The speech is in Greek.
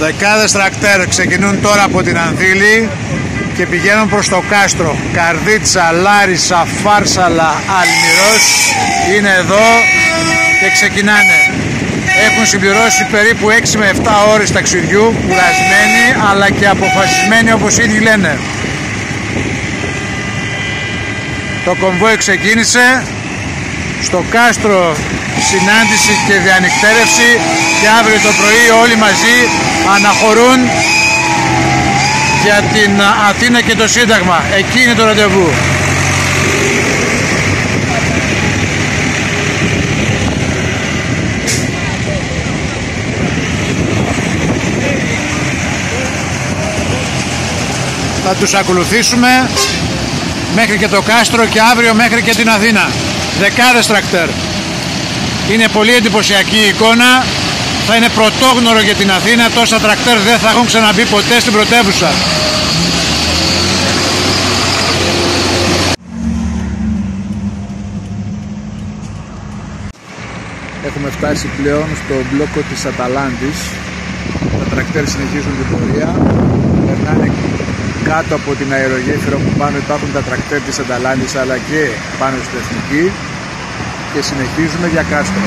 Δεκάδες τρακτέρ ξεκινούν τώρα από την Ανθήλη και πηγαίνουν προς το κάστρο. Καρδίτσα, Λάρισα, Φάρσαλα, Αλμυρός είναι εδώ και ξεκινάνε. Έχουν συμπληρώσει περίπου 6 με 7 ώρες ταξιδιού, κουρασμένοι αλλά και αποφασισμένοι όπως οι ίδιοι λένε. Το κομβόι ξεκίνησε, στο κάστρο συνάντηση και διανυκτέρευση και αύριο το πρωί όλοι μαζί αναχωρούν για την Αθήνα και το Σύνταγμα. Εκεί είναι το ραντεβού. Θα τους ακολουθήσουμε μέχρι και το Κάστρο και αύριο μέχρι και την Αθήνα. Δεκάδες τρακτέρ. Είναι πολύ εντυπωσιακή η εικόνα. Θα είναι πρωτόγνωρο για την Αθήνα. Τόσα τρακτέρ δεν θα έχουν ξαναμπεί ποτέ στην πρωτεύουσα. Έχουμε φτάσει πλέον στο μπλόκο της Αταλάντης. Τα τρακτέρ συνεχίζουν την πορεία. Περνάνε κάτω από την αερογέφυρα που πάνω υπάρχουν τα τρακτέρ της Αταλάντης αλλά και πάνω στην Εθνική και συνεχίζουμε για κάστρο.